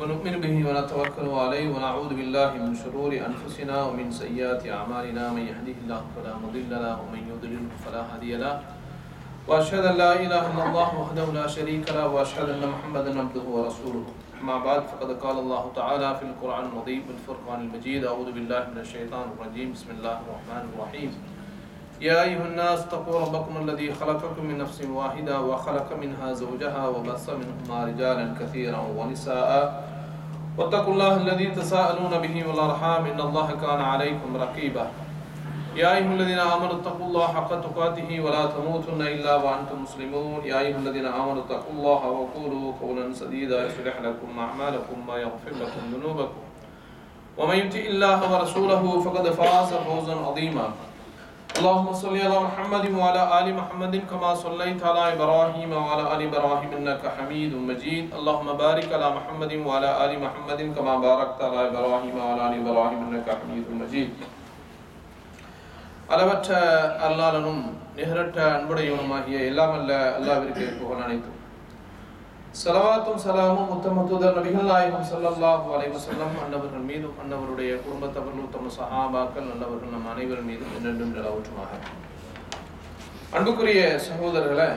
ونؤمن به ونتوكل عليه ونعوذ بالله من شرور أنفسنا ومن سيئات أعمالنا من يهده الله فلا مضل له ومن يضلل فلا هادي له وأشهد أن لا إله إلا الله وحده لا شريك له وأشهد أن محمدا عبده ورسوله. أما بعد، فقد قال الله تعالى في القرآن العظيم والفرقان المجيد. أعوذ بالله من الشيطان الرجيم. بسم الله الرحمن الرحيم. يا أيها الناس اتقوا ربكم الذي خلقكم من نفس واحدة وخلق منها زوجها وبث منهما رجالا كثيرا ونساء. واتقوا الله الذي تساءلون به والأرحام. إن الله كان عليكم رقيبا. يا أيها الذين آمنوا اتقوا الله حق تقاته ولا تموتن إلا وأنتم مسلمون. يا أيها الذين آمنوا اتقوا الله وقولوا قولا سديدا يصلح لكم أعمالكم ويغفر لكم ذنوبكم. ومن يطع الله ورسوله فقد فاز فوزا عظيما. اللهم صل على محمد وعلى ال محمد كما صليت على ابراهيم وعلى ال ابراهيم انك حميد مجيد اللهم بارك على محمد وعلى ال محمد كما باركت على ابراهيم وعلى ال ابراهيم انك حميد مجيد அளவற்ற அல்லாளனும் நிகரற்ற அன்புடையவனுமாகிய எல்லாம் அல்ல அல்லாவிற்கு புகழ் அனைத்தும் சலவாத்தும் சலாமும் உத்தமத்துதர் நபிகள் நாயகம் சல்லாஹு அலைஹி அன்னவர்கள் மீதும் அன்னவருடைய குடும்பத்தவர்கள் உத்தம சஹாபாக்கள் நல்லவர்கள் நம் அனைவர் மீதும் என்றென்றும் நிலவற்றுமாக. அன்புக்குரிய சகோதரர்களை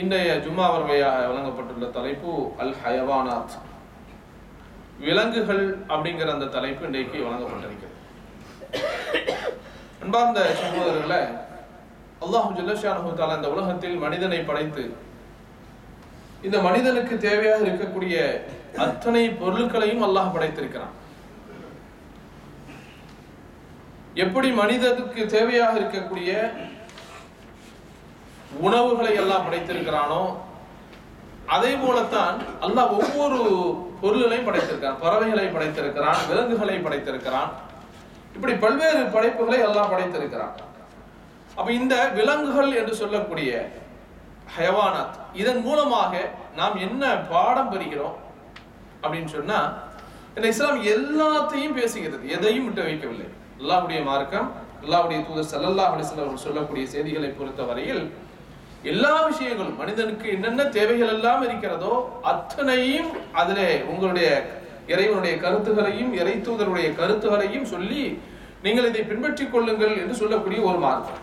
இன்றைய ஜும்மா வருவையாக வழங்கப்பட்டுள்ள தலைப்பு அல் ஹயவானாத். விலங்குகள் அப்படிங்கிற அந்த தலைப்பு இன்றைக்கு வழங்கப்பட்டிருக்கிறது. அன்பார்ந்த சகோதரர்களை அல்லாஹு ஜல்லஷானு தாலா இந்த உலகத்தில் மனிதனை படைத்து இந்த மனிதனுக்கு தேவையாக இருக்கக்கூடிய அத்தனை பொருட்களையும் அல்லாஹ் படைத்திருக்கிறான். எப்படி மனிதனுக்கு தேவையாக இருக்கக்கூடிய உணவுகளை எல்லாம் படைத்திருக்கிறானோ அதே போலத்தான் அல்லாஹ் ஒவ்வொரு பொருள்களையும் படைத்திருக்கிறான் பறவைகளை படைத்திருக்கிறான் விலங்குகளை படைத்திருக்கிறான். இப்படி பல்வேறு படைப்புகளை எல்லாம் படைத்திருக்கிறான். அப்ப இந்த விலங்குகள் என்று சொல்லக்கூடிய ஹயவானாத் இதன் மூலமாக நாம் என்ன பாடம் பெறுகிறோம்? அப்படின்னு சொன்னா இந்த இஸ்லாம் எல்லாத்தையும் பேசுகிறது. எதையும் விட்டு வைக்கவில்லை. அல்லாஹுடைய மார்க்கம் அல்லாஹுடைய தூதர் சல்லல்லா அலிஸ்லாம் சொல்லக்கூடிய செய்திகளை பொறுத்த வரையில் எல்லா விஷயங்களும் மனிதனுக்கு என்னென்ன தேவைகள் எல்லாம் இருக்கிறதோ அத்தனையும் அதிலே உங்களுடைய இறைவனுடைய கருத்துகளையும் இறை தூதருடைய கருத்துகளையும் சொல்லி நீங்கள் இதை பின்பற்றிக் கொள்ளுங்கள் என்று சொல்லக்கூடிய ஒரு மார்க்கம்.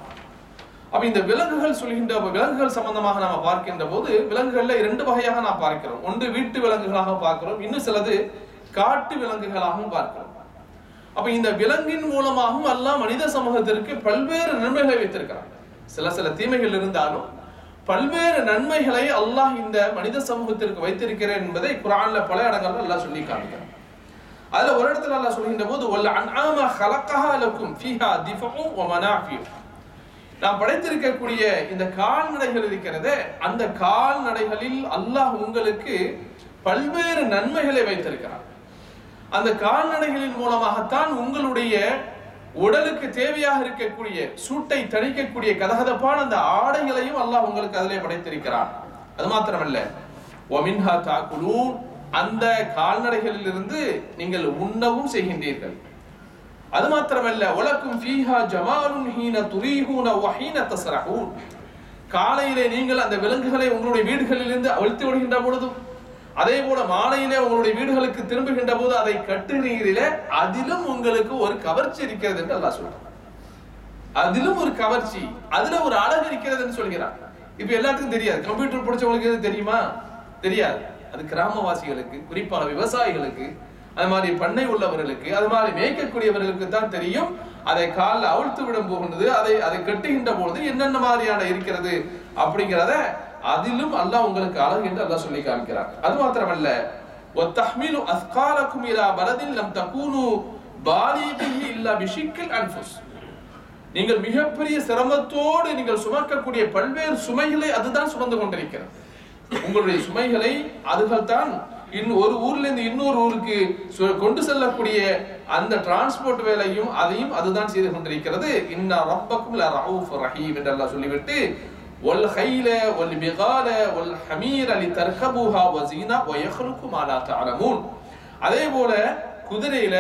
அப்ப இந்த விலங்குகள் சொல்கின்ற விலங்குகள் சம்பந்தமாக நாம பார்க்கின்ற போது விலங்குகள்ல இரண்டு வகையாக நாம் பார்க்கிறோம். ஒன்று வீட்டு விலங்குகளாக பார்க்கிறோம் இன்னும் சிலது காட்டு விலங்குகளாகவும் பார்க்கிறோம். அப்ப இந்த விலங்கின் மூலமாகவும் அல்லாஹ் மனித சமூகத்திற்கு பல்வேறு நன்மைகளை வைத்திருக்கிறார் சில சில தீமைகள் இருந்தாலும் பல்வேறு நன்மைகளை அல்லாஹ் இந்த மனித சமூகத்திற்கு வைத்திருக்கிறேன் என்பதை குரான்ல பல இடங்கள்ல அல்லாஹ் சொல்லி காமிக்கிறான் அதுல ஒரு இடத்துல அல்லாஹ் சொல்கின்ற போது ஒல்ல அன்ஆமா ஹலக்கஹா லக்கும் ஃபீஹா திஃபஉ வ மனாஃபியு நாம் படைத்திருக்கக்கூடிய இந்த கால்நடைகள் இருக்கிறது அந்த கால்நடைகளில் அல்லாஹ் உங்களுக்கு பல்வேறு நன்மைகளை வைத்திருக்கிறான். அந்த கால்நடைகளின் மூலமாகத்தான் உங்களுடைய உடலுக்கு தேவையாக இருக்கக்கூடிய சூட்டை தணிக்கக்கூடிய கதகதப்பான அந்த ஆடைகளையும் அல்லாஹ் உங்களுக்கு அதிலே படைத்திருக்கிறான். அது மாத்திரமல்ல. ஒமின்ஹா தாக்குலூன் அந்த கால்நடைகளில் இருந்து நீங்கள் உண்ணவும் செய்கின்றீர்கள். அது மாத்திரமல்ல உலக்கும் ஃபீஹா ஜமாலுன் ஹீன துரீஹூன வஹீன தஸ்ரஹூன். காலையிலே நீங்கள் அந்த விலங்குகளை உங்களுடைய வீடுகளிலிருந்து அவிழ்த்து விடுகின்ற பொழுதும் அதே போல மாலையிலே உங்களுடைய வீடுகளுக்கு திரும்புகின்ற போது அதை கட்டுகிறீர்களே அதிலும் உங்களுக்கு ஒரு கவர்ச்சி இருக்கிறது என்று அல்லா சொல்றான். அதிலும் ஒரு கவர்ச்சி அதுல ஒரு அழகு இருக்கிறதுன்னு சொல்கிறான். இப்ப எல்லாத்துக்கும் தெரியாது. கம்ப்யூட்டர் பிடிச்சவங்களுக்கு எதுவும் தெரியுமா? தெரியாது. அது கிராமவாசிகளுக்கு குறிப்பாக விவசாயிகளுக்கு அது மாதிரி பண்ணை உள்ளவர்களுக்கு அது மாதிரி மேய்க்கக்கூடியவர்களுக்கு தான் தெரியும். அதை காலில் அவிழ்த்து விடும் போகின்றது அதை அதை கட்டுகின்ற பொழுது என்னென்ன மாதிரியான இருக்கிறது அப்படிங்கிறத அதிலும் அல்லாஹ் உங்களுக்கு அழகு என்று அல்லாஹ் சொல்லி காமிக்கிறார் அது மாத்திரமல்ல ஒத்தஹ்மிலு அஸ்காலக்கும் இலா பலதில் நம் தகூனு பாலிபிஹி இல்லா பிஷிக்கில் அன்ஃபுஸ். நீங்கள் மிகப்பெரிய சிரமத்தோடு நீங்கள் சுமக்கக்கூடிய பல்வேறு சுமைகளை அதுதான் சுமந்து கொண்டிருக்கிறது. உங்களுடைய சுமைகளை அதுகள் தான் இன்னும் ஒரு ஊர்ல இருந்து இன்னொரு ஊருக்கு சு- கொண்டு செல்லக்கூடிய அந்த டிரான்ஸ்போர்ட் வேலையும் அதையும் அதுதான் செய்து கொண்டிருக்கிறது. இன்ன ரப்பக்கும் ரவுஃப் ரஹீம் என்று அல்லாஹ் சொல்லிவிட்டு ஒல் ஹைல ஒல் பிகால ஒல் ஹமீர் அலி தர்ஹபுஹா வசீனா மா லா தாரமூன் அதே போல குதிரையில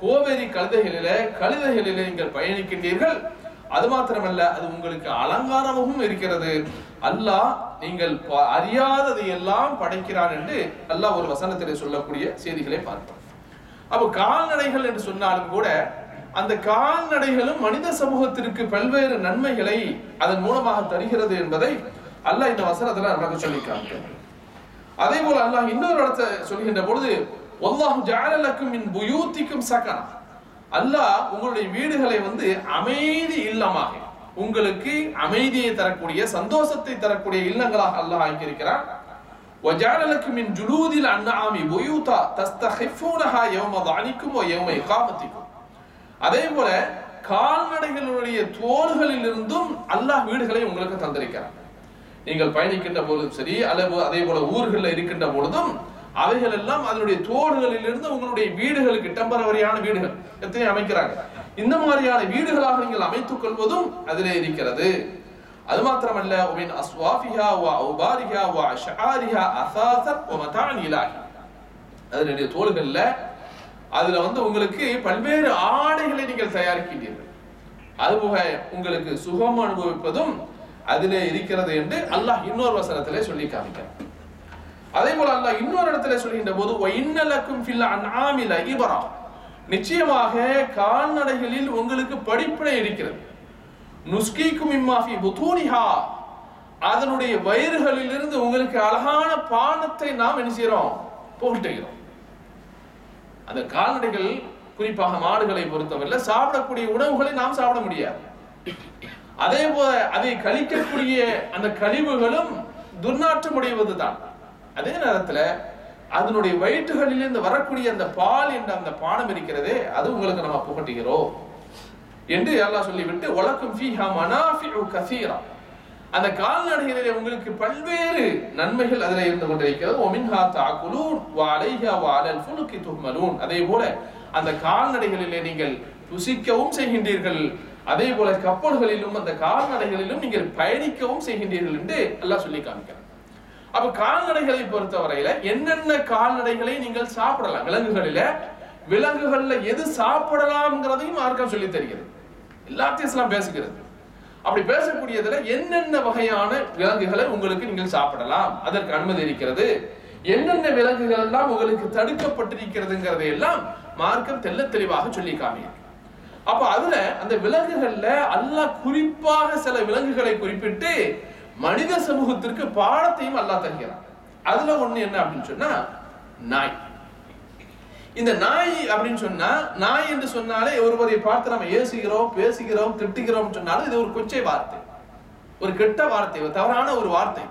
கோவேரி கழுதைகளில கழுதைகளில நீங்கள் பயணிக்கின்றீர்கள். அது மாத்திரமல்ல அது உங்களுக்கு அலங்காரமாகவும் இருக்கிறது. அல்லாஹ் நீங்கள் அறியாததை எல்லாம் படைக்கிறான் என்று அல்லாஹ் ஒரு வசனத்திலே சொல்லக்கூடிய செய்திகளை பார்ப்போம் அப்போ கால்நடைகள் என்று சொன்னாலும் கூட அந்த கால்நடைகளும் மனித சமூகத்திற்கு பல்வேறு நன்மைகளை அதன் மூலமாக தருகிறது என்பதை அல்லாஹ் இந்த வசனத்துல நமக்கு சொல்லி அதே போல அல்லாஹ் இன்னொரு இடத்தை சொல்கின்ற பொழுது வல்லாஹு ஜாலலக்கும் இன் புயூத்திக்கும் சகனா. அல்லாஹ் உங்களுடைய வீடுகளை வந்து அமைதி இல்லமாக உங்களுக்கு அமைதியை தரக்கூடிய சந்தோஷத்தை தரக்கூடிய இல்லங்களாக அல்லாஹ் ஆக்கியிருக்கிறான் وجعل لكم من جلود الأنعام بيوتا تستخفونها يوم ظعنكم ويوم إقامتكم அதே போல கால்நடைகளுடைய தோள்களில் இருந்தும் அல்லாஹ் வீடுகளை உங்களுக்கு தந்திருக்கிறான் நீங்கள் பயணிக்கின்ற பொழுதும் சரி அல்லது அதே போல ஊர்களில் இருக்கின்ற பொழுதும் அவைகள் எல்லாம் அதனுடைய தோடுகளில் இருந்து உங்களுடைய வீடுகளுக்கு டெம்பரவரியான வீடுகள் எத்தனை அமைக்கிறாங்க இந்த மாதிரியான வீடுகளாக நீங்கள் அமைத்துக் கொள்வதும் அதிலே இருக்கிறது. அது மாத்திரமல்ல உமின் அஸ்வாஃபிஹா வ உபாரிஹா வ அஷாரிஹா அசாசத் வ மதான் இலாஹி அதனுடைய தோள்கள்ல அதுல வந்து உங்களுக்கு பல்வேறு ஆடைகளை நீங்கள் தயாரிக்கின்றீர்கள். அதுபோக உங்களுக்கு சுகம் அனுபவிப்பதும் அதிலே இருக்கிறது என்று அல்லாஹ் இன்னொரு வசனத்திலே சொல்லி காமிக்கிறார் அதே போல அல்லாஹ் இன்னொரு இடத்துல சொல்கின்ற போது இன்னலக்கும் ஃபில் அன்ஆமில இப்ரா. நிச்சயமாக கால்நடைகளில் உங்களுக்கு படிப்பினை இருக்கிறது. நுஸ்கிக்கும் இம்மாஃபி புதூனிஹா. அதனுடைய வயிறுகளில் இருந்து உங்களுக்கு அழகான பானத்தை நாம் என்ன செய்யறோம் புகட்டுகிறோம் அந்த கால்நடைகள் குறிப்பாக மாடுகளை பொறுத்தவரை சாப்பிடக்கூடிய உணவுகளை நாம் சாப்பிட முடியாது. அதே போல அதை கழிக்கக்கூடிய அந்த கழிவுகளும் துர்நாற்றம் உடையவது தான் அதே நேரத்துல அதனுடைய வயிற்றுகளிலிருந்து வரக்கூடிய அந்த பால் என்ற அந்த பானம் இருக்கிறதே அது உங்களுக்கு நம்ம புகட்டுகிறோம். என்று எல்லாம் சொல்லிவிட்டு வழக்கும் ஃபீஹா மனாஃபிஉ கசீரா. அந்த கால்நடைகளிலே உங்களுக்கு பல்வேறு நன்மைகள் அதில் இருந்து கொண்டிருக்கிறது. ஒமின்ஹா தாக்குலூன் வ அலைஹா ஃபுலுக்கி துஹ்மலூன். அதே போல அந்த கால்நடைகளிலே நீங்கள் புசிக்கவும் செய்கின்றீர்கள். அதே போல கப்பல்களிலும் அந்த கால்நடைகளிலும் நீங்கள் பயணிக்கவும் செய்கின்றீர்கள் என்று எல்லாம் சொல்லி காமிக்கிறார் அப்ப கால்நடைகளை பொறுத்தவரையில என்னென்ன கால்நடைகளை நீங்கள் சாப்பிடலாம்? விலங்குகளில. விலங்குகள்ல எது சாப்பிடலாம்ங்கிறதையும் மார்க்கம் சொல்லி தருகிறது. எல்லாத்தையும் இஸ்லாம் பேசுகிறது. அப்படி பேசக்கூடியதுல என்னென்ன வகையான விலங்குகளை உங்களுக்கு நீங்கள் சாப்பிடலாம்? அதற்கு அனுமதி இருக்கிறது. என்னென்ன விலங்குகள் எல்லாம் உங்களுக்கு தடுக்கப்பட்டிருக்கிறதுங்கிறதை எல்லாம் மார்க்கம் தெள்ள தெளிவாக சொல்லி காமியிருக்கு அப்ப அதுல அந்த விலங்குகள்ல அல்லாஹ் குறிப்பாக சில விலங்குகளை குறிப்பிட்டு மனித சமூகத்திற்கு பாடத்தையும் அல்லாஹ் தருகிறான். அதுல ஒண்ணு என்ன அப்படின்னு சொன்னா நாய். இந்த நாய் அப்படின்னு சொன்னா நாய் என்று சொன்னாலே ஒருவரை பார்த்து நம்ம ஏசுகிறோம் பேசுகிறோம் திட்டுகிறோம் சொன்னாலும் இது ஒரு கொச்சை வார்த்தை. ஒரு கெட்ட வார்த்தை ஒரு தவறான ஒரு வார்த்தை.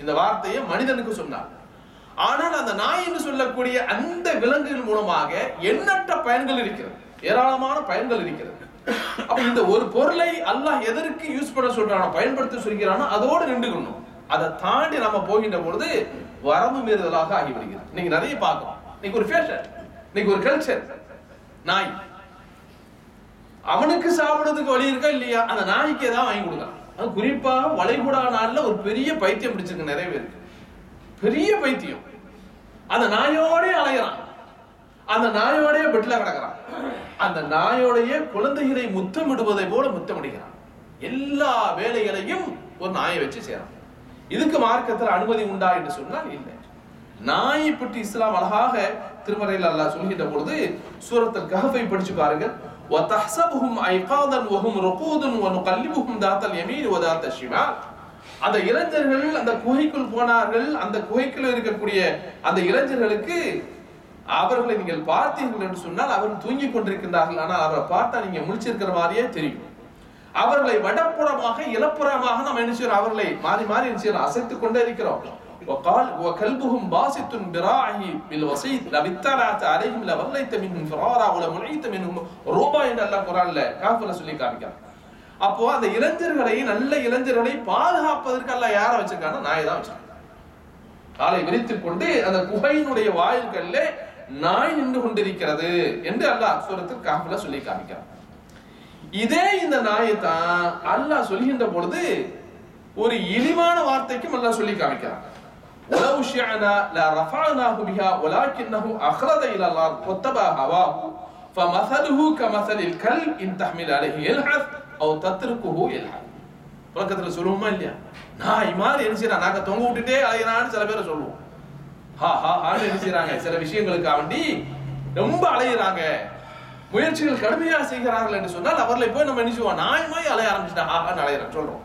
இந்த வார்த்தையை மனிதனுக்கு சொன்னார். ஆனால் அந்த நாய் என்று சொல்லக்கூடிய அந்த விலங்குகள் மூலமாக எண்ணற்ற பயன்கள் இருக்கிறது. ஏராளமான பயன்கள் இருக்கிறது. அப்ப இந்த ஒரு பொருளை அல்லாஹ் எதற்கு யூஸ் பண்ண சொல்றானோ பயன்படுத்த சொல்கிறானோ அதோடு நின்றுக்கணும் அதை தாண்டி நம்ம போகின்ற பொழுது வரம்பு மீறுதலாக ஆகிவிடுகிறது. நீங்க நிறைய பார்க்கலாம் இன்னைக்கு ஒரு ஃபேஷன் இன்னைக்கு ஒரு கல்ச்சர் நாய். அவனுக்கு சாப்பிடுறதுக்கு வழி இருக்கா இல்லையா? அந்த நாய்க்கு ஏதாவது வாங்கி கொடுக்கலாம். அது குறிப்பாக வளைகுடா நாள்ல ஒரு பெரிய பைத்தியம் பிடிச்சிருக்கு நிறைய பேருக்கு. பெரிய பைத்தியம். அந்த நாயோடய அலைகிறான் அந்த நாயோடய பெட்ல கிடக்குறான். அந்த நாயோடைய குழந்தைகளை முத்தமிடுவதை போல முத்தமிடுகிறான் எல்லா வேலைகளையும் ஒரு நாயை வச்சு செய்யறான் இதுக்கு மார்க்கத்தில் அனுமதி உண்டா என்று சொன்னால் இல்லை நாயை பற்றி இஸ்லாம் அழகாக திருமறையில் அல்லாஹ் சொல்கின்ற பொழுது சூரத்தில் கஹஃபை படிச்சு பாருங்க وَتَحْسَبُهُمْ أَيْقَاظًا وَهُمْ رُقُودٌ وَنُقَلِّبُهُمْ ذَاتَ الْيَمِينِ وَذَاتَ الشِّمَالِ அந்த இளைஞர்கள் அந்த குகைக்குள் போனார்கள் அந்த குகைக்குள் இருக்கக்கூடிய அந்த இளைஞர்களுக்கு அவர்களை நீங்கள் பார்த்தீர்கள் என்று சொன்னால் அவர்கள் தூங்கிக் கொண்டிருக்கின்றார்கள் ஆனால் அவரை பார்த்தா நீங்க முழிச்சிருக்கிற மாதிரியே தெரியும் அவர்களை வடப்புறமாக இலப்புறமாக நாம் என்ன செய்யறோம் அவர்களை மாறி மாறி என்ன செய்யறோம் அசைத்துக் கொண்டே இருக்கிறோம் وقال وكلبهم باسط ذراعه بالوسيط لو اطلعت عليهم لوليت منهم فرارا ولملئت منهم رعبا என்று அல்லாஹ் குர்ஆன்ல காஃபில சொல்லி காமிக்கிறான் அப்போ அந்த இளைஞர்களை நல்ல இளைஞர்களை பாதுகாப்பதற்கு அல்லாஹ் யாரை வச்சிருக்காங்க நாயை தான் வச்சிருக்கான் காலை விரித்துக் கொண்டு அந்த குகையினுடைய வாயில்கள்ல நாய் நின்று கொண்டிருக்கிறது என்று அல்லாஹ் சூரத்தில் காஃபில சொல்லி காமிக்கிறான். இதே இந்த நாயை தான் அல்லாஹ் சொல்கின்ற பொழுது ஒரு இழிவான வார்த்தைக்கும் அல்லாஹ் சொல்லி காமிக்கிறான். உலவு ஷியனா ல ரஃபானாஹு பிஹா வலாக்கின்னஹு அஹ்ரத இலல்லாஹ் வத்தபா ஹவாஹு ஃபமஸலுஹு கல் இன் தஹ்மில் அலைஹி யல்ஹத் அவ் தத்ருக்குஹு யல்ஹத் புழக்கத்தில் சொல்லுவோமா இல்லையா? நான் இமாரி என்ன செய்யறேன் தொங்க விட்டுட்டே அலையினான்னு சில பேரை சொல்லுவோம். ஹா ஹா ஹான்னு என்ன செய்யறாங்க சில விஷயங்களுக்கு வேண்டி ரொம்ப அலையிறாங்க. முயற்சிகள் கடுமையா செய்கிறார்கள் என்று சொன்னால் அவர்களை போய் நம்ம என்ன செய்வோம்? நாய் மாதிரி அலைய ஆரம்பிச்சுட்டா ஹா ஹான்னு அலையிறான் சொல்றோம்.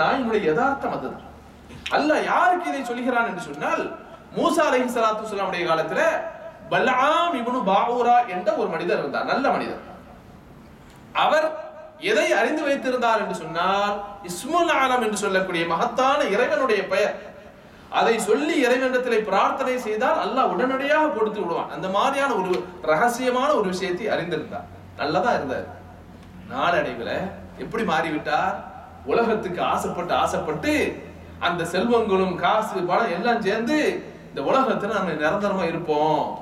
நாயினுடைய யதார்த்தம் அதுதான். அல்ல யாருக்கு இதை சொல்கிறான் என்று சொன்னால் மூசா அலஹி சலாத்து வஸலாமுடைய காலத்துல பல்லாம் இவனு பாவூரா என்ற ஒரு மனிதர் இருந்தார். நல்ல மனிதர். அவர் எதை அறிந்து வைத்திருந்தார் என்று சொன்னால் இஸ்முல் ஆலம் என்று சொல்லக்கூடிய மகத்தான இறைவனுடைய பெயர் அதை சொல்லி இறைவனிடத்திலே பிரார்த்தனை செய்தால் அல்லாஹ் உடனடியாக கொடுத்து விடுவான். அந்த மாதிரியான ஒரு ரகசியமான ஒரு விஷயத்தை அறிந்திருந்தார். நல்லதா இருந்தார். நாளடைவில் எப்படி மாறிவிட்டார்? உலகத்துக்கு ஆசைப்பட்டு ஆசைப்பட்டு அந்த செல்வங்களும் காசு பணம் எல்லாம் சேர்ந்து இந்த உலகத்துல நம்ம நிரந்தரமா இருப்போம்.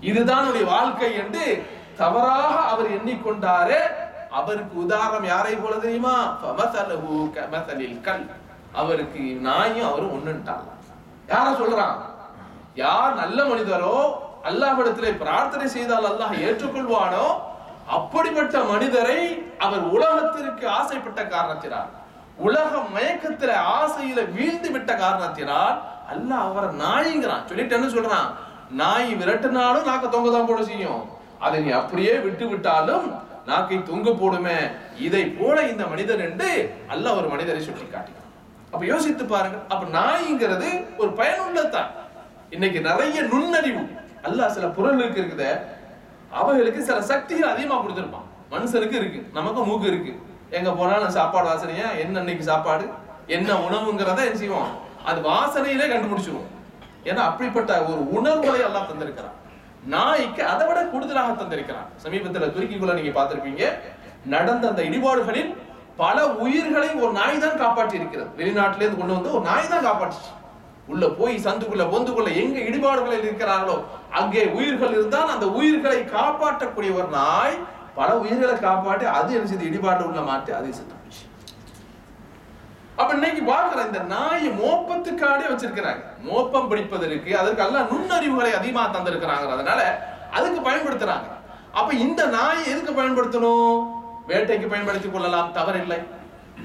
இதுதான் நம்முடைய வாழ்க்கை என்று தவறாக அவர் எண்ணிக்கொண்டாரே. அவருக்கு உதாரணம் யாரை போல தெரியுமா? கல். அவருக்கு நாயும் அவரும் ஒண்ணுட்டாங்க யார சொல்றான்? யார் நல்ல மனிதரோ அல்லாஹிடத்திலே பிரார்த்தனை செய்தால் அல்லாஹ் ஏற்றுக்கொள்வானோ அப்படிப்பட்ட மனிதரை அவர் உலகத்திற்கு ஆசைப்பட்ட காரணத்தினால் உலக மயக்கத்தில ஆசையில வீழ்ந்து விட்ட காரணத்தினால் அல்லாஹ் அவரை நாய்ங்கிறான். சொல்லிட்டு என்ன சொல்றான்? நாய் விரட்டினாலும் நாக்க தொங்க தான் போட செய்யும். அதை நீ அப்படியே விட்டு விட்டாலும் நாக்கை தொங்க போடுமே. இதை போல இந்த மனிதன் என்று அல்லாஹ் ஒரு மனிதரை சுட்டி காட்டினான் அப்ப யோசித்து பாருங்க அப்ப நாய்ங்கிறது ஒரு பயனுள்ளதான் இன்னைக்கு நிறைய நுண்ணறிவு. அல்லாஹ் சில பொருளுக்கு இருக்குதே. அவைகளுக்கு சில சக்திகள் அதிகமா கொடுத்துருப்பான். மனுஷனுக்கு இருக்கு. நமக்கு மூக்கு இருக்கு. எங்க போனாலும் சாப்பாடு வாசனையா? என்ன அன்னைக்கு சாப்பாடு? என்ன உணவுங்கிறத என்ன செய்வோம் அது வாசனையிலே கண்டுபிடிச்சிருவோம் ஏன்னா அப்படிப்பட்ட ஒரு உணர்வுகளை எல்லாம் தந்திருக்கிறான். நாய்க்கு அதை விட கூடுதலாக தந்திருக்கிறான். சமீபத்துல துருக்கிக்குள்ள நீங்க பார்த்திருப்பீங்க. நடந்த அந்த இடிபாடுகளில் பல உயிர்களை ஒரு நாய் தான் காப்பாற்றி இருக்கிறது வெளிநாட்டில இருந்து கொண்டு வந்து ஒரு நாய் தான் காப்பாற்றிச்சு. உள்ள போய் சந்துக்குள்ள பொந்துக்குள்ள எங்க இடிபாடுகளில் இருக்கிறார்களோ அங்கே உயிர்கள் இருந்தால் அந்த உயிர்களை காப்பாற்றக்கூடிய ஒரு நாய் பல உயிர்களை காப்பாற்றி அது என்ன செய்து இடிபாடு உள்ள மாட்டி அதை செத்துச்சு அப்ப இன்னைக்கு பாக்குற இந்த நாய் மோப்பத்துக்காடே வச்சிருக்கிறாங்க. மோப்பம் பிடிப்பதற்கு அதற்கு எல்லாம் நுண்ணறிவுகளை அதிகமா தந்திருக்கிறாங்க. அதனால அதுக்கு பயன்படுத்துறாங்க. அப்ப இந்த நாய் எதுக்கு பயன்படுத்தணும்? வேட்டைக்கு பயன்படுத்திக் கொள்ளலாம் தவறில்லை.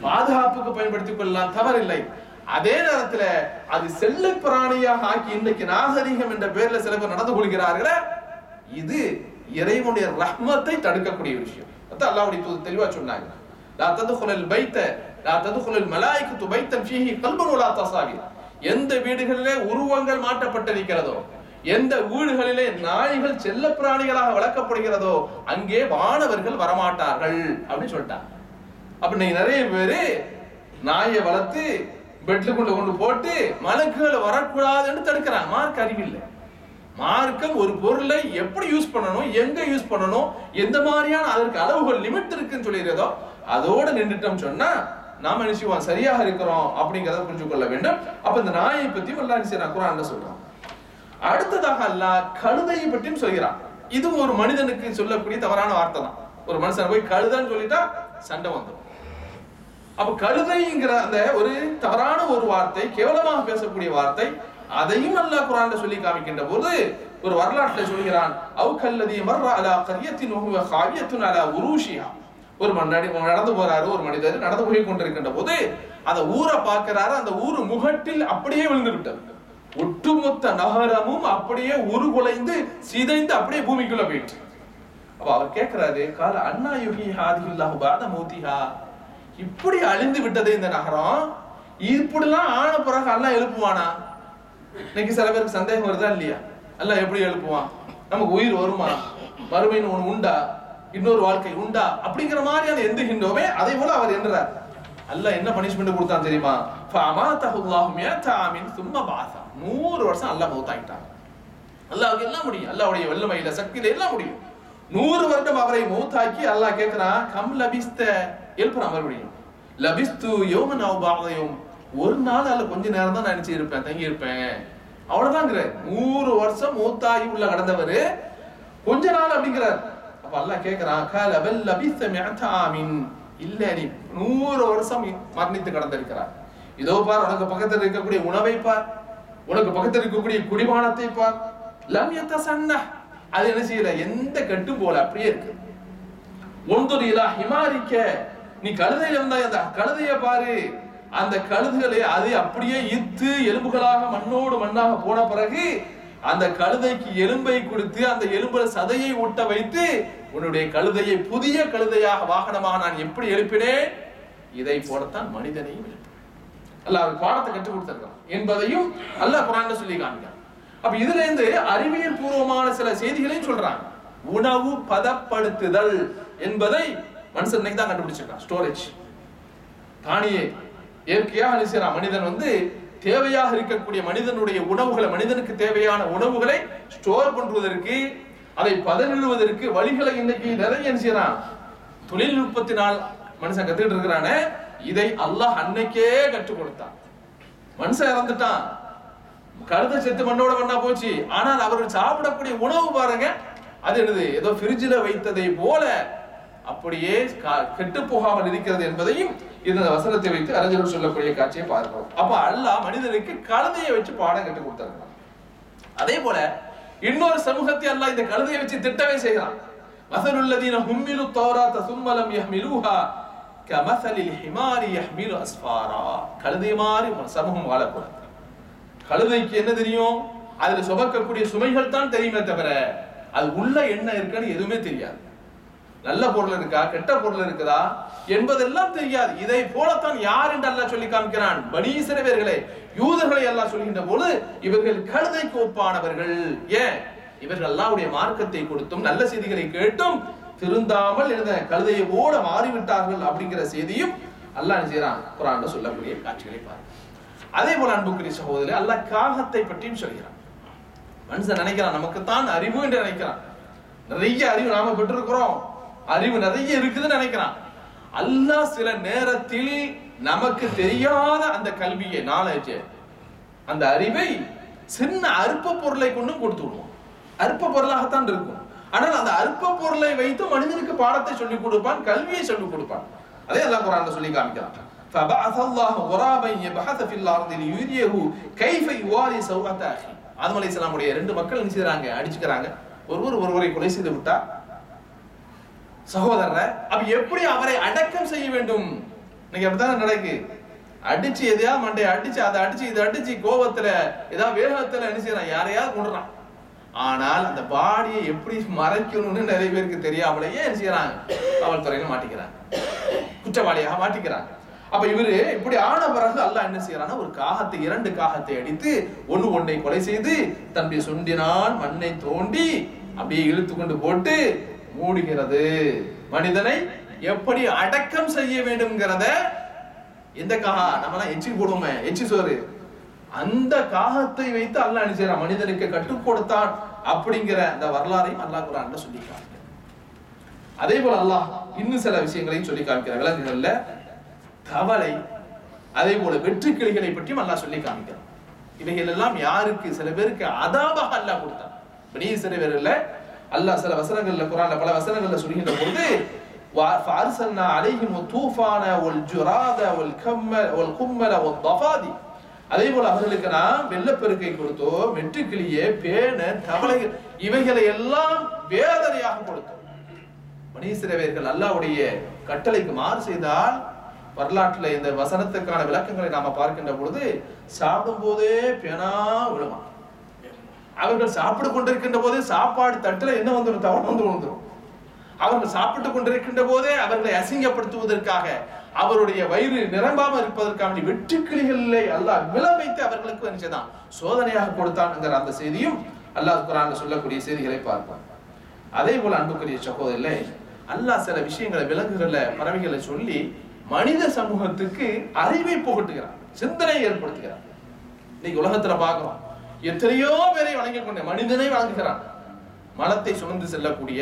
பாதுகாப்புக்கு பயன்படுத்திக் கொள்ளலாம் தவறில்லை. அதே நேரத்துல அது செல்ல பிராணியாக ஆக்கி இன்னைக்கு நாகரிகம் என்ற பேர்ல சில பேர் நடந்து கொள்கிறார்களே இது இறைவனுடைய ரஹ்மத்தை தடுக்கக்கூடிய விஷயம். அல்லாவுடைய அல்லாஹ்வுடைய தெளிவா சொன்னாங்க. லா ததுகுலல் பைத்த லா ததுகுலல் மலாய்க்கு துபைத்தன் ஃபீஹி கல்பன் வலா தசாவி. எந்த வீடுகளிலே உருவங்கள் மாற்றப்பட்டிருக்கிறதோ எந்த வீடுகளிலே நாய்கள் செல்ல பிராணிகளாக வளர்க்கப்படுகிறதோ அங்கே வானவர்கள் வரமாட்டார்கள் அப்படின்னு சொல்லிட்டாங்க. அப்ப நீங்க நிறைய பேரு நாயை வளர்த்து பெட்லுக்குள்ள கொண்டு போட்டு மலக்குகளை வரக்கூடாதுன்னு தடுக்கிறாங்க. மார்க் அறிவில்லை. மார்க்கம் ஒரு பொருளை எப்படி யூஸ் பண்ணணும் எங்க யூஸ் பண்ணணும் எந்த மாதிரியான அதற்கு அளவுகள் லிமிட் இருக்குன்னு சொல்லிடுறதோ அதோட நின்றுட்டோம் சொன்னா நாம என்ன செய்வோம்? சரியாக இருக்கிறோம் அப்படிங்கிறத புரிஞ்சு கொள்ள வேண்டும். அப்ப இந்த நாயை பத்தி அல்லாஹ் என்ன குரான்ல சொல்றான். அடுத்ததாக அல்லாஹ் கழுதையை பற்றியும் சொல்கிறான். இதுவும் ஒரு மனிதனுக்கு சொல்லக்கூடிய தவறான வார்த்தை தான். ஒரு மனுஷன் போய் கழுதான்னு சொல்லிட்டா சண்டை வந்துடும் அப்ப கழுதைங்கிற அந்த ஒரு தவறான ஒரு வார்த்தை கேவலமாக பேசக்கூடிய வார்த்தை அதையும் அல்லாஹ் குரான்ல சொல்லி காமிக்கின்ற போது ஒரு வரலாற்றை சொல்கிறான் அவு கல்லதி மர்ரா அலா கரியத்தின் காவியத்தின் அலா உருஷியா ஒரு மன்னடி நடந்து போறாரு ஒரு மனிதர் நடந்து போய் கொண்டிருக்கின்ற போது அந்த ஊரை பார்க்கிறாரு அந்த ஊர் முகட்டில் அப்படியே விழுந்து விட்டது ஒட்டுமொத்த நகரமும் அப்படியே உருகுலைந்து சிதைந்து அப்படியே பூமிக்குள்ள போயிட்டு அப்ப அவர் கேட்கிறாரு கால அண்ணா யுகி ஹாதிஹில்லாஹு பாத மோதிஹா இப்படி அழிந்து விட்டது இந்த நகரம். இப்படிலாம் ஆன பிறகு எல்லாம் எழுப்புவானா? இன்னைக்கு சில பேருக்கு சந்தேகம் வருதா இல்லையா? எல்லாம் எப்படி எழுப்புவான்? நமக்கு உயிர் வருமா? வறுமைன்னு ஒண்ணு உண்டா? இன்னொரு வாழ்க்கை உண்டா? அப்படிங்கிற மாதிரியான எந்துகின்றோமே அதே போல அவர் என்றார் அல்ல என்ன பனிஷ்மெண்ட் கொடுத்தான் தெரியுமா? ஃபஅமாதஹுல்லாஹு மியத சும்ம பாசா நூறு வருஷம் அல்லாஹ் மௌத்தாயிட்டாங்க அல்லாவுக்கு எல்லாம் முடியும். அல்லாவுடைய வல்லமையில சக்தியில எல்லாம் முடியும். நூறு வருடம் அவரை மௌத்தாக்கி அல்லாஹ் கேட்கிறான் கம் லபிஸ்த? எழுப்புறான் மறுபடியும். லபிஸ்து யோமன் அவ் ஒரு நாள் அல்ல கொஞ்ச நேரம் தான் நினைச்சு இருப்பேன் தங்கி இருப்பேன் அவ்வளவுதாங்கிற நூறு வருஷம் மூத்தாகி உள்ள கடந்தவர் கொஞ்ச நாள் அப்படிங்கிறார். அப்ப அல்லாஹ் கேட்கிறான் கால லபிஸ்த மியத இல்ல நீ நூறு வருஷம் மரணித்து கடந்திருக்கிறார் இதோ பார் உனக்கு பக்கத்தில் இருக்கக்கூடிய உணவை பார். உனக்கு பக்கத்தில் இருக்கக்கூடிய குடிமானத்தை பார். லம் யத்தசன்ன. அது என்ன செய்யல எந்த கட்டும் போல அப்படியே இருக்கு. ஒன்று இலா ஹிமாரிக்க. நீ கழுதை இருந்தா அந்த கழுதைய பாரு. அந்த கழுதுகளை அது அப்படியே இத்து எலும்புகளாக மண்ணோடு மண்ணாக போன பிறகு அந்த கழுதைக்கு எலும்பை கொடுத்து அந்த எலும்புல சதையை ஒட்ட வைத்து உன்னுடைய கழுதையை புதிய கழுதையாக வாகனமாக நான் எப்படி எழுப்பினேன்? இதை போலத்தான் மனிதனையும் எழுப்பினேன். அல்ல அவர் பாடத்தை கற்றுக் கொடுத்திருக்கான். என்பதையும் அல்லாஹ் குரான் சொல்லி காமிக்கிறான் அப்ப இதுல இருந்து அறிவியல் பூர்வமான சில செய்திகளையும் சொல்றாங்க உணவு பதப்படுத்துதல் என்பதை மனுஷன் இன்னைக்கு தான் கண்டுபிடிச்சிருக்கான். ஸ்டோரேஜ் தானியே. இயற்கையாக என்ன மனிதன் வந்து தேவையாக இருக்கக்கூடிய மனிதனுடைய உணவுகளை மனிதனுக்கு தேவையான உணவுகளை ஸ்டோர் பண்றதற்கு அதை பதனிடுவதற்கு வழிகளை இன்னைக்கு நிறைய என்ன செய்யறான்? தொழில்நுட்பத்தினால் மனுஷன் கத்துக்கிட்டு இருக்கிறானே. இதை அல்லாஹ் அன்னைக்கே கற்றுக் கொடுத்தான். மனுஷன் இறந்துட்டான். கழுத செத்து மண்ணோட மண்ணா போச்சு. ஆனால் அவர்கள் சாப்பிடக்கூடிய உணவு பாருங்க. அது என்னது? ஏதோ ஃப்ரிட்ஜில் வைத்ததை போல அப்படியே கெட்டு போகாமல் இருக்கிறது என்பதையும் இந்த வசனத்தை வைத்து அறிஞர்கள் சொல்லக்கூடிய காட்சியை பார்க்கிறோம். அப்ப அல்லாஹ் மனிதனுக்கு கழுதையை வச்சு பாடம் கற்றுக் கொடுத்தாங்க அதே போல இன்னொரு சமூகத்தை அல்லாஹ் இந்த கழுதையை வச்சு திட்டவே செய்கிறான். வசனுள்ளதீன ஹும்மிலு தௌராத்த சும்மலம் யஹ்மிலுஹா. கமசலில் ஹிமாரி யஹ்மிலு அஸ்ஃபாரா கழுதை மாதிரி சமூகம் வாழக்கூடாது. கழுதைக்கு என்ன தெரியும்? அதுல சுமக்கக்கூடிய சுமைகள் தான் தெரியுமே தவிர அது உள்ள என்ன இருக்குன்னு எதுவுமே தெரியாது. நல்ல பொருள் இருக்கா? கெட்ட பொருள் இருக்குதா? என்பதெல்லாம் தெரியாது. இதை போலத்தான் யார் என்று அல்லாஹ் சொல்லி காமிக்கிறான். பனீசரவர்களே யூதர்களை எல்லாம் சொல்கின்ற போது இவர்கள் கழுதைக்கு ஒப்பானவர்கள். ஏன்? இவர்கள் அல்லாவுடைய மார்க்கத்தை கொடுத்தும் நல்ல செய்திகளை கேட்டும் திருந்தாமல் இருந்த கழுதையை போல மாறிவிட்டார்கள் அப்படிங்கிற செய்தியும் அல்லாஹ் செய்யறான் குரான் சொல்லக்கூடிய காட்சிகளை பாருங்க அதே போல அன்புக்குரிய சகோதரி அல்லாஹ் காகத்தை பற்றியும் சொல்கிறான். மனுஷன் நினைக்கிறான் நமக்குத்தான் அறிவு என்று நினைக்கிறான். நிறைய அறிவு நாம பெற்றிருக்கிறோம். அறிவு நிறைய இருக்குதுன்னு நினைக்கிறான். அல்லாஹ் சில நேரத்தில் நமக்கு தெரியாத அந்த கல்வியை நாலேஜ் அந்த அறிவை சின்ன அற்ப பொருளை கொண்டும் கொடுத்து விடுவோம் அற்ப பொருளாகத்தான் இருக்கும். ஆனால் அந்த அற்ப பொருளை வைத்து மனிதனுக்கு பாடத்தை சொல்லிக் கொடுப்பான் கல்வியை சொல்லிக் கொடுப்பான் அதே அல்லாஹ் குரான்ல சொல்லி காமிக்கிறான் فبعث الله غرابا يبحث في الارض ليريه كيف يواري سوءة اخيه ஆதம் அலைஹிஸ்ஸலாமுடைய ரெண்டு மக்கள் என்ன செய்றாங்க அடிச்சுக்கிறாங்க ஒருவர் ஒருவரை கொலை செய்து விட்டா சகோதரரை அப்ப எப்படி அவரை அடக்கம் செய்ய வேண்டும் இன்னைக்கு அப்படித்தானே நடக்கு அடிச்சு எதையாவது மண்டைய அடிச்சு அதை அடிச்சு இதை அடிச்சு கோபத்துல ஏதாவது வேகத்துல என்ன செய்யறான் யாரையாவது கொண்டுறான் ஆனால் அந்த பாடியை எப்படி மறைக்கணும்னு நிறைய பேருக்கு தெரியாமலேயே என்ன செய்யறாங்க? காவல்துறையில மாட்டிக்கிறாங்க. குற்றவாளியாக மாட்டிக்கிறாங்க. அப்ப இவரு இப்படி ஆன பிறகு அல்லாஹ் என்ன செய்யறான்னா ஒரு காகத்தை இரண்டு காகத்தை அடித்து ஒண்ணு ஒன்றை கொலை செய்து தன்னுடைய சுண்டினால் மண்ணை தோண்டி அப்படியே இழுத்து கொண்டு போட்டு மூடுகிறது. மனிதனை எப்படி அடக்கம் செய்ய வேண்டும்ங்கிறத எந்த காகா நம்மலாம் எச்சி போடுவோமே எச்சி சோறு. அந்த காகத்தை வைத்து அல்லாஹ் என்ன செய்யறான் மனிதனுக்கு கற்றுக் கொடுத்தான் அப்படிங்கிற அந்த வரலாறையும் அல்லாஹ் குரான்ல சொல்லி காமிக்கிறான் அதே போல அல்லாஹ் இன்னும் சில விஷயங்களையும் சொல்லி காமிக்கிற விலங்குகள்ல கவலை அதே போல வெற்றி கிளிகளை பற்றியும் அல்லாஹ் சொல்லி காமிக்கிறான் இவைகள் எல்லாம் யாருக்கு சில பேருக்கு அதாபாக அல்லாஹ் கொடுத்தான் பனி சிறுவரில் அல்லாஹ் சில வசனங்கள்ல குரான்ல பல வசனங்கள்ல சொல்கின்ற பொழுது فارسلنا عليهم الطوفان والجراد والكمل والقمل والضفادع அதே போல அவர்களுக்கு நாம் வெள்ளப்பெருக்கை கொடுத்தோம் வெற்றுக்கிளியே பேன தவளைகள் இவைகளை எல்லாம் வேதனையாக கொடுத்தோம். மனிதர்கள் அல்லாவுடைய கட்டளைக்கு மாறு செய்தால் வரலாற்றுல இந்த வசனத்துக்கான விளக்கங்களை நாம பார்க்கின்ற பொழுது சாப்பிடும் போதே பேனா விழுமா? அவர்கள் சாப்பிட்டு கொண்டிருக்கின்ற போது சாப்பாடு தட்டுல என்ன வந்துடும் தவணை வந்து வந்துடும் அவர்கள் சாப்பிட்டு கொண்டிருக்கின்ற போதே அவர்களை அசிங்கப்படுத்துவதற்காக அவருடைய வயிறு நிரம்பாம இருப்பதற்காக வெட்டுக்கிளிகளிலே அல்லாஹ் விளமைத்து அவர்களுக்கு நினைச்சதான் சோதனையாக கொடுத்தான்ங்கிற அந்த செய்தியும் அல்லாஹ் குரான் சொல்லக்கூடிய செய்திகளை பார்ப்போம் அதே போல அன்புக்குரிய சகோதரிலே அல்லாஹ் சில விஷயங்களை விலங்குகளை பறவைகளை சொல்லி மனித சமூகத்துக்கு அறிவை புகட்டுகிறான் சிந்தனை ஏற்படுத்துகிறான். இன்னைக்கு உலகத்துல பார்க்கிறோம் எத்தனையோ பேரை வணங்கி கொண்ட மனிதனை வணங்குகிறான். மலத்தை சுமந்து செல்லக்கூடிய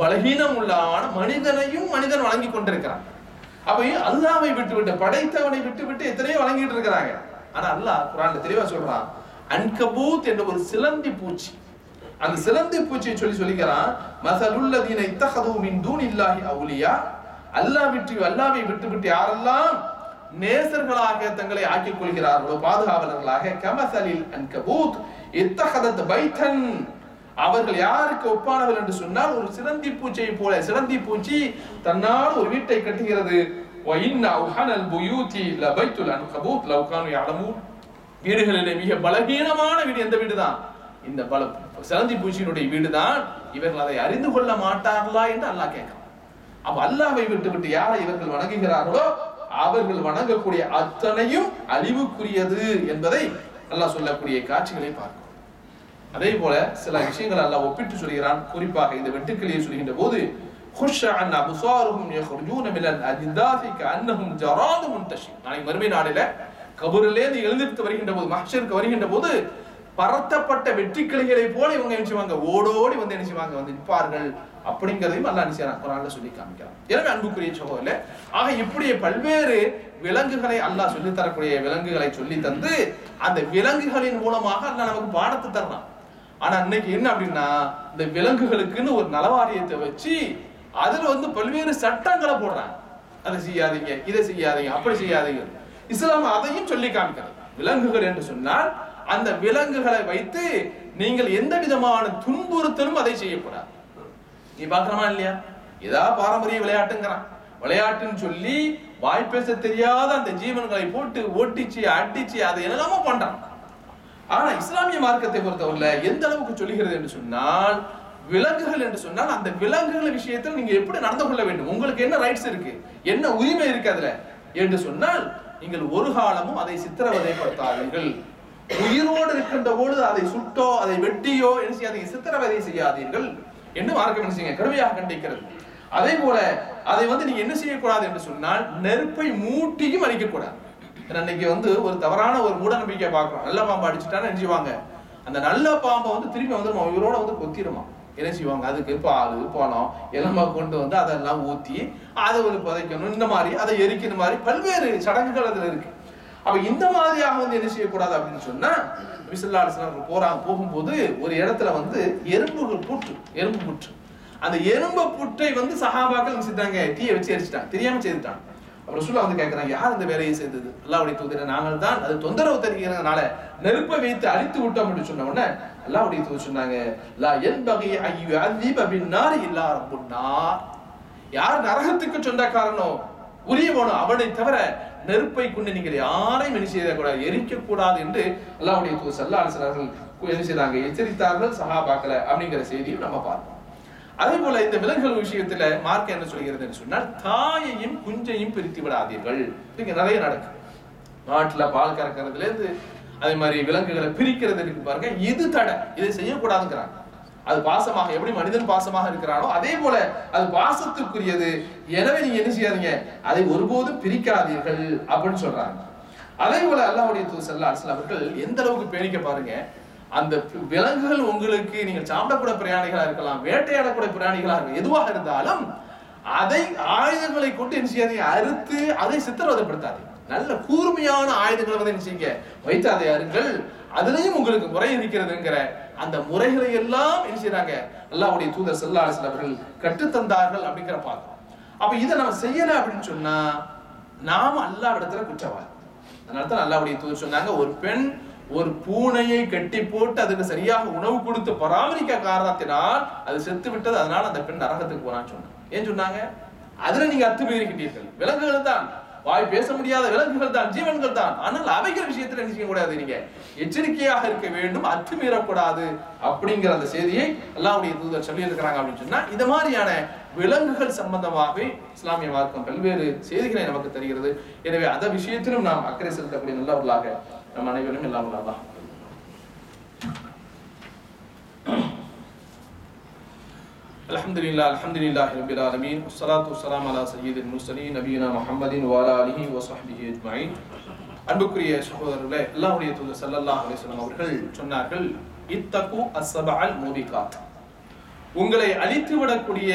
பலகீனம் உள்ளான மனிதனையும் மனிதன் வணங்கி கொண்டிருக்கிறான். அப்ப அல்லாவை விட்டு விட்டு படைத்தவனை விட்டு விட்டு எத்தனையோ வழங்கிட்டு இருக்கிறாங்க. ஆனா அல்லாஹ் குரான்ல தெளிவா சொல்றான் அன்கபூத் என்ற ஒரு சிலந்தி பூச்சி. அந்த சிலந்தி பூச்சியை சொல்லி சொல்லிக்கிறான் மசலுல்லதீன இத்தகது மின் தூனில்லாஹி அவுலியா. அல்லாஹ் விட்டு அல்லாவை விட்டு விட்டு யாரெல்லாம் நேசர்களாக தங்களை ஆக்கிக் கொள்கிறார்களோ பாதுகாவலர்களாக கமசலில் அன்கபூத் இத்தகதத் பைத்தன். அவர்கள் யாருக்கு ஒப்பானவர்கள் என்று சொன்னால் ஒரு சிறந்தி பூச்சியை போல சிறந்தி பூச்சி தன்னால் ஒரு வீட்டை கட்டுகிறது. வீடுகளிலே மிக பலகீனமான வீடு எந்த வீடுதான்? இந்த பல சிறந்தி பூச்சியினுடைய வீடு தான் இவர்கள் அதை அறிந்து கொள்ள மாட்டார்களா என்று அல்லாஹ் கேட்கிறான். அப்ப அல்லாவை விட்டு விட்டு யாரை இவர்கள் வணங்குகிறார்களோ அவர்கள் வணங்கக்கூடிய அத்தனையும் அழிவுக்குரியது என்பதை அல்லாஹ் சொல்லக்கூடிய காட்சிகளை பார்க்கும் அதே போல சில விஷயங்கள் அல்ல ஒப்பிட்டு சொல்கிறான். குறிப்பாக இந்த வெட்டுக்கிளியை சொல்கின்ற போது மறுமை நாடில கபூரிலேருந்து எழுந்திருத்து வருகின்ற போது மஹருக்கு வருகின்ற போது பரத்தப்பட்ட வெற்றிக்கிளைகளை போல இவங்க நினைச்சுவாங்க ஓடோடி வந்து நினைச்சுவாங்க வந்து நிற்பார்கள். அப்படிங்கிறதையும் அல்லா நினைச்சாங்க குரான்ல சொல்லி காமிக்கிறான். எனவே அன்புக்குரிய சகோதரில் ஆக இப்படி பல்வேறு விலங்குகளை அல்லாஹ் சொல்லி தரக்கூடிய விலங்குகளை சொல்லி தந்து அந்த விலங்குகளின் மூலமாக அல்லாஹ் நமக்கு பாடத்தை தரலாம் ஆனா இன்னைக்கு என்ன அப்படின்னா இந்த விலங்குகளுக்குன்னு ஒரு நலவாரியத்தை வச்சு அதுல வந்து பல்வேறு சட்டங்களை போடுறாங்க. அதை செய்யாதீங்க இதை செய்யாதீங்க அப்படி செய்யாதீங்க. இஸ்லாம் அதையும் சொல்லி காமிக்கிறது. விலங்குகள் என்று சொன்னால் அந்த விலங்குகளை வைத்து நீங்கள் எந்த விதமான துன்புறுத்தலும் அதை செய்யக்கூடாது. நீ பாக்குறமா இல்லையா? ஏதா பாரம்பரிய விளையாட்டுங்கிறான். விளையாட்டுன்னு சொல்லி வாய் பேச தெரியாத அந்த ஜீவன்களை போட்டு ஓட்டிச்சு அடிச்சு அதை என்னெல்லாமோ பண்றான். ஆனா இஸ்லாமிய மார்க்கத்தை பொறுத்தவரையில எந்த அளவுக்கு சொல்லுகிறது என்று சொன்னால் விலங்குகள் என்று சொன்னால் அந்த விலங்குகள் விஷயத்தில் நீங்க எப்படி நடந்து கொள்ள வேண்டும்? உங்களுக்கு என்ன ரைட்ஸ் இருக்கு? என்ன உரிமை இருக்கு அதுல? என்று சொன்னால் நீங்கள் ஒரு காலமும் அதை சித்திரவதைப்படுத்தாதீர்கள். உயிரோடு இருக்கின்றபோது அதை சுட்டோ அதை வெட்டியோ என்ன செய்யாதீங்க சித்திரவதை செய்யாதீர்கள் என்று மார்க்கம் என்ன செய்யுங்க கடுமையாக கண்டிக்கிறது. அதே போல அதை வந்து நீங்க என்ன செய்யக்கூடாது என்று சொன்னால் நெருப்பை மூட்டியும் அழிக்கக்கூடாது. இன்னைக்கு வந்து ஒரு தவறான ஒரு மூட நம்பிக்கை பார்க்குறோம். நல்ல பாம்பு அடிச்சுட்டான்னு என்ன செய்வாங்க? அந்த நல்ல பாம்பை வந்து திரும்பி வந்துருமா? இவரோட வந்து கொத்திடுமா என்ன செய்வாங்க? அதுக்கு பால் பணம் எல்லாமே கொண்டு வந்து அதெல்லாம் ஊற்றி அதை ஒரு புதைக்கணும். இந்த மாதிரி அதை எரிக்கிற மாதிரி பல்வேறு சடங்குகள் அதில் இருக்கு. அப்போ இந்த மாதிரியாக வந்து என்ன செய்யக்கூடாது அப்படின்னு சொன்னால் விசல்லா அலிஸ்லாம் போறாங்க போகும்போது ஒரு இடத்துல வந்து எறும்புகள் புற்று எறும்பு புற்று. அந்த எறும்பு புற்றை வந்து சஹாபாக்கள் செஞ்சுட்டாங்க? தீயை வச்சு எரிச்சிட்டாங்க. தெரியாமல் செய்துட்டாங்க. ரசூலா வந்து கேட்குறாங்க யார் இந்த வேலையை செய்தது? அல்லாவுடைய தூதர் நாங்கள் தான் அது தொந்தரவு தருகிறதுனால நெருப்பை வைத்து அழித்து விட்டோம் அப்படின்னு சொன்ன உடனே அல்லாவுடைய தூதர் சொன்னாங்க லா என்பகை ஐயோ அதீப் அப்படின்னாரு இல்லா அப்படின்னா யார் நரகத்துக்கு சொந்தக்காரனோ உரியவனோ அவனை தவிர நெருப்பை கொண்டு நீங்கள் யாரையும் என்ன செய்யக்கூடாது எரிக்க கூடாது என்று அல்லாவுடைய தூதர் சல்லா அலிசலார்கள் என்ன செய்தாங்க எச்சரித்தார்கள் சஹாபாக்களை அப்படிங்கிற செய்தியும் நம்ம பார்ப்போம் அதே போல இந்த விலங்குகள் விஷயத்துல மார்க் என்ன சொல்கிறது என்று சொன்னால் தாயையும் குஞ்சையும் பிரித்து விடாதீர்கள். இங்க நிறைய நடக்கும் நாட்டுல பால் கறக்கிறதுல இருந்து அதே மாதிரி விலங்குகளை பிரிக்கிறது இருக்கு பாருங்க. இது தடை. இதை செய்யக்கூடாதுங்கிறாங்க. அது பாசமாக எப்படி மனிதன் பாசமாக இருக்கிறானோ அதே போல அது பாசத்துக்குரியது. எனவே நீங்க என்ன செய்யாதீங்க? அதை ஒருபோதும் பிரிக்காதீர்கள் அப்படின்னு சொல்றாங்க. அதே போல அல்லாஹ்வுடைய தூதர் ஸல்லல்லாஹு அவர்கள் எந்த அளவுக்கு பேணிக்க பாருங்க. அந்த விலங்குகள் உங்களுக்கு நீங்கள் சாப்பிடக்கூடிய பிராணிகளா இருக்கலாம் வேட்டையாடக்கூடிய பிராணிகளா இருக்கலாம் எதுவாக இருந்தாலும் அதை ஆயுதங்களை கொண்டு என்ன செய்யாதே அறுத்து அதை சித்திரவதைப்படுத்தாதீங்க. நல்ல கூர்மையான ஆயுதங்களை வந்து என்ன செய்யுங்க வைத்து அதை அருங்கள். அதுலயும் உங்களுக்கு முறை இருக்கிறதுங்கிற அந்த முறைகளை எல்லாம் என்ன செய்யறாங்க அல்லாவுடைய தூதர் செல்லாத சிலவர்கள் கற்றுத்தந்தார்கள் அப்படிங்கிற பார்க்கிறோம். அப்ப இதை நம்ம செய்யல அப்படின்னு சொன்னா நாம அல்லாஹ் இடத்துல குற்றவாளி. அதனால தான் அல்லாவுடைய தூதர் சொன்னாங்க ஒரு பெண் ஒரு பூனையை கட்டி போட்டு அதுக்கு சரியாக உணவு கொடுத்து பராமரிக்க காரணத்தினால் அது செத்து விட்டது. அதனால அந்த பெண் நரகத்துக்கு போறான்னு சொன்னாங்க. ஏன் சொன்னாங்க? அதுல நீங்க அத்துமீறுகின்றீர்கள் விலங்குகள் தான். வாய் பேச முடியாத விலங்குகள் தான் ஜீவன்கள் தான். ஆனால் அவைகள் விஷயத்துல என்ன செய்யக்கூடாது நீங்க? எச்சரிக்கையாக இருக்க வேண்டும். அத்துமீறக்கூடாது அப்படிங்கிற அந்த செய்தியை அல்லாஹ்வுடைய தூதர் சொல்லி இருக்கிறாங்க அப்படின்னு சொன்னா இந்த மாதிரியான விலங்குகள் சம்பந்தமாகவே இஸ்லாமிய மார்க்கம் பல்வேறு செய்திகளை நமக்கு தருகிறது. எனவே அந்த விஷயத்திலும் நாம் அக்கறை செலுத்தக்கூடிய நல்லவர்களாக நம் அனைவரும் எல்லாம் அல்லாஹ் الحمد لله الحمد لله رب العالمين والصلاة والسلام على سيد المرسلين نبينا محمد وعلى آله وصحبه أجمعين அன்புக்குரிய சகோதரர்களே அல்லாஹ்வுடைய தூதர் ஸல்லல்லாஹு அலைஹி வஸல்லம் அவர்கள் சொன்னார்கள் இத்தகு அஸ்ஸபஅல் மூபிகாத் உங்களை அழித்து விடக்கூடிய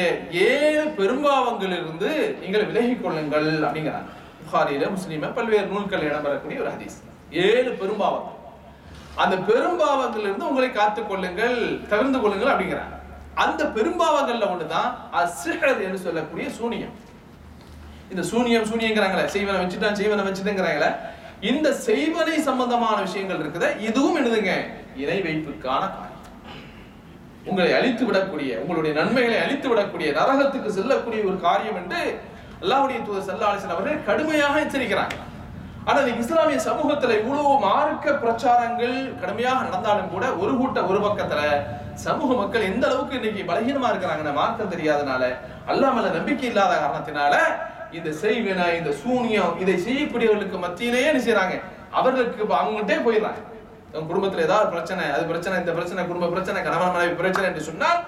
ஏழு பெரும்பாவங்களிலிருந்து நீங்கள் விலகிக் கொள்ளுங்கள் அப்படிங்கிறாங்க புகாரில முஸ்லீம பல்வேறு நூல்கள் இடம்பெறக்கூடிய ஒரு ஹதீஸ் ஏழு பெரும்பாவங்கள். அந்த பெரும்பாவங்களிலிருந்து இருந்து உங்களை காத்துக் கொள்ளுங்கள் தவிர்த்து கொள்ளுங்கள் அப்படிங்கிறாங்க. அந்த பெரும்பாவங்கள்ல ஒண்ணுதான் அசிஹர் என்று சொல்லக்கூடிய சூனியம். இந்த சூனியம் சூனியங்கிறாங்களே செய்வனை வச்சுட்டான் செய்வனை வச்சுட்டுங்கிறாங்களே இந்த செய்வனை சம்பந்தமான விஷயங்கள் இருக்குத இதுவும் என்னதுங்க? இணை வைப்புக்கான காரியம். உங்களை அழித்து விடக்கூடிய உங்களுடைய நன்மைகளை அழித்து விடக்கூடிய நரகத்துக்கு செல்லக்கூடிய ஒரு காரியம் என்று அல்லாவுடைய தூதர் செல்ல அவர்கள் கடுமையாக எச்சரிக்கிறாங்க. ஆனால் இன்னைக்கு இஸ்லாமிய சமூகத்தில் இவ்வளவு மார்க்க பிரச்சாரங்கள் கடுமையாக நடந்தாலும் கூட ஒரு கூட்ட ஒரு பக்கத்துல சமூக மக்கள் எந்த அளவுக்கு இன்னைக்கு பலகீனமா இருக்கிறாங்கன்னு மார்க்கம் தெரியாதனால அல்லாமல் நம்பிக்கை இல்லாத காரணத்தினால இந்த செய்வினை இந்த சூனியம் இதை செய்யக்கூடியவர்களுக்கு மத்தியிலேயே என்ன செய்யறாங்க அவர்களுக்கு இப்ப அவங்ககிட்டே போயிடுறாங்க. தன் குடும்பத்துல ஏதாவது பிரச்சனை அது பிரச்சனை இந்த பிரச்சனை குடும்ப பிரச்சனை கணவன் மனைவி பிரச்சனை என்று சொன்னால்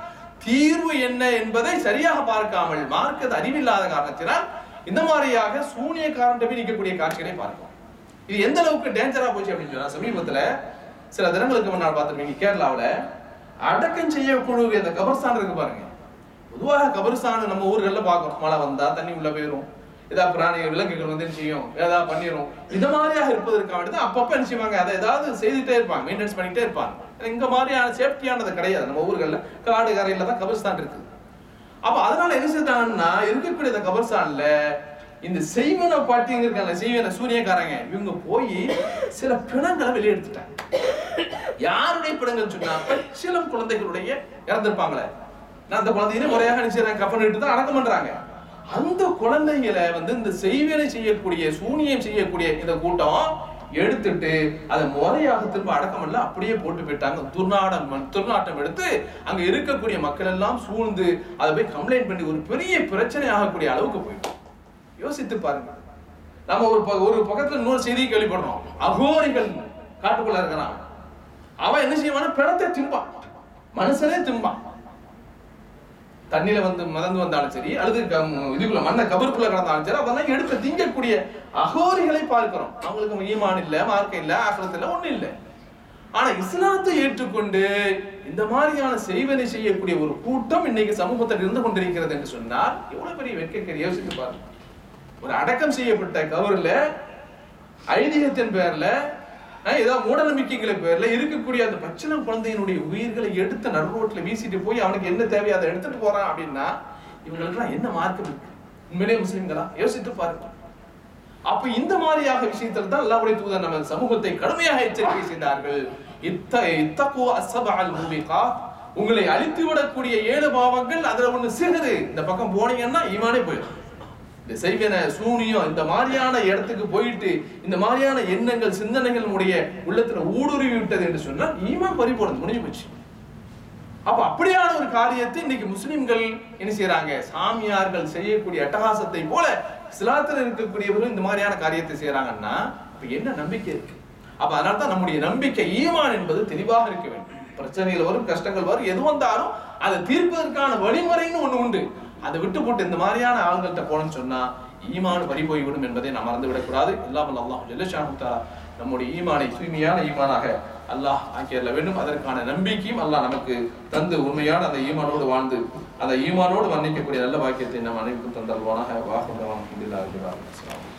தீர்வு என்ன என்பதை சரியாக பார்க்காமல் மார்க்கத்தை அறிவில்லாத காரணத்தினால் இந்த மாதிரியாக சூனியக்காரன் போய் நிற்கக்கூடிய காட்சிகளை பார்க்கும் இது எந்த அளவுக்கு டேஞ்சரா போச்சு அப்படின்னு சொன்னா சமீபத்துல சில தினங்களுக்கு முன்னால் பார்த்துருப்பீங்க கேரளாவில் அடக்கம் செய்யக்கூடிய அந்த கபர்ஸ்தான் இருக்கு பாருங்க. பொதுவாக கபர்ஸ்தான் நம்ம ஊர்கள்ல பார்க்கிறோம். மழை வந்தா தண்ணி உள்ள போயிடும் ஏதாவது பிராணிகள் விலங்குகள் வந்து செய்யும்? ஏதாவது பண்ணிடும் இந்த மாதிரியாக இருப்பதற்காக வேண்டி தான் அப்பப்ப என்ன செய்வாங்க? அதை ஏதாவது செய்துட்டே இருப்பாங்க. மெயின்டெனன்ஸ் பண்ணிட்டே இருப்பாங்க. இங்க மாதிரியான சேஃப்டியானது கிடையாது. நம்ம ஊர்கள்ல காடு கரையில தான் கபர்ஸ்தான் இருக்குது அப்ப அதனால என்ன செய்தாங்கன்னா இருக்கக்கூடிய இந்த கபர்ஸ்தான்ல இந்த செய்வன பாட்டிங்க இருக்காங்க செய்வன சூரியக்காரங்க இவங்க போய் சில பிணங்களை வெளியெடுத்துட்டாங்க. யாருடைய பிணங்கள் சொன்னா சில குழந்தைகளுடைய இறந்திருப்பாங்களே. நான் அந்த குழந்தைகளை முறையாக நினைச்சு கப்பன் இட்டு தான் அடக்கம் பண்றாங்க. அந்த குழந்தைங்களை வந்து இந்த செய்வனை செய்யக்கூடிய சூனியம் செய்யக்கூடிய இந்த கூட்டம் எடுத்துட்டு அதை முறையாக திரும்ப அடக்கம் இல்ல அப்படியே போட்டு போயிட்டாங்க. துர்நாடம் துர்நாட்டம் எடுத்து அங்க இருக்கக்கூடிய மக்கள் எல்லாம் சூழ்ந்து அதை போய் கம்ப்ளைண்ட் பண்ணி ஒரு பெரிய பிரச்சனை ஆகக்கூடிய அளவுக்கு போயிட்டு. யோசித்து பாருங்க. நம்ம ஒரு ப- ஒரு பக்கத்துல இன்னொரு செய்தியை கேள்விப்படுறோம். அகோரிகள் காட்டுக்குள்ள இருக்கிறான் அவன் என்ன செய்வான் பிணத்தை திம்பான். மனுஷனே திம்பான். தண்ணியில வந்து மதந்து வந்தாலும் சரி அல்லது இதுக்குள்ள மண்ண கபருக்குள்ள கடந்தாலும் சரி அதெல்லாம் எடுத்து திங்கக்கூடிய அகோரிகளை பார்க்கிறோம். அவங்களுக்கு ஈமான் இல்ல மார்க்கம் இல்ல ஆக்கிரத்தில் இல்ல ஒண்ணு இல்ல. ஆனா இஸ்லாத்தை ஏற்றுக்கொண்டு இந்த மாதிரியான செய்வனை செய்யக்கூடிய ஒரு கூட்டம் இன்னைக்கு சமூகத்தில் இருந்து கொண்டிருக்கிறது என்று சொன்னால் எவ்வளவு பெரிய வெட்கக்கறி யோசித்து பாருங்க. ஒரு அடக்கம் செய்யப்பட்ட கவர்ல ஐதீகத்தின் பேர்ல ஏதோ மூட நம்பிக்கைகளை பேர்ல இருக்கக்கூடிய அந்த பச்சிளம் குழந்தையினுடைய உயிர்களை எடுத்து நடுரோட்டில் வீசிட்டு போய் அவனுக்கு என்ன தேவையோ அதை எடுத்துட்டு போறான் அப்படின்னா இவங்களுக்குலாம் என்ன மார்க்கம் இருக்கு? உண்மையிலே முஸ்லிம்களா? யோசித்து பாருங்க. அப்ப இந்த மாதிரியாக விஷயத்தில் தான் அல்லாவுடைய தூதர் நம்ம சமூகத்தை கடுமையாக எச்சரிக்கை செய்தார்கள். இத்த இத்தகோ அசபால் பூமிகா உங்களை அழித்து விடக்கூடிய ஏழு பாவங்கள் அதுல ஒண்ணு சிறுது. இந்த பக்கம் போனீங்கன்னா இவனே போயிடும். இந்த செய்வன சூனியம் இந்த மாதிரியான இடத்துக்கு போயிட்டு இந்த மாதிரியான எண்ணங்கள் சிந்தனைகள் உடைய உள்ளத்துல ஊடுருவி விட்டது என்று சொன்னால் ஈமான் பறிபோடுது முடிஞ்சு போச்சு. அப்ப அப்படியான ஒரு காரியத்தை இன்னைக்கு முஸ்லிம்கள் என்ன செய்யறாங்க சாமியார்கள் செய்யக்கூடிய அட்டகாசத்தை போல சிலாத்தில் இருக்கக்கூடியவர்கள் இந்த மாதிரியான காரியத்தை செய்யறாங்கன்னா இப்ப என்ன நம்பிக்கை இருக்கு? அப்ப அதனால தான் நம்முடைய நம்பிக்கை ஈமான் என்பது தெளிவாக இருக்க வேண்டும். பிரச்சனைகள் வரும் கஷ்டங்கள் வரும் எது வந்தாலும் அதை தீர்ப்பதற்கான வழிமுறைன்னு ஒண்ணு உண்டு. அதை விட்டு போட்டு இந்த மாதிரியான ஆளுங்கள்கிட்ட போனோம்னு சொன்னா ஈமான் பறி போய்விடும் என்பதை நாம் மறந்து விடக்கூடாது. எல்லாம் அல்லாஹ் ஜெல்லஷானு நம்முடைய ஈமானை தூய்மையான ஈமானாக அல்லாஹ் ஆக்கியல்ல வேண்டும். அதற்கான நம்பிக்கையும் அல்லாஹ் நமக்கு தந்து உண்மையான அந்த ஈமானோடு வாழ்ந்து அந்த ஈமானோடு மன்னிக்கக்கூடிய நல்ல வாக்கியத்தை நம் அனைவருக்கும் தந்தல்வானாக வாக்குதான் அல்ஹம்துலில்லாஹி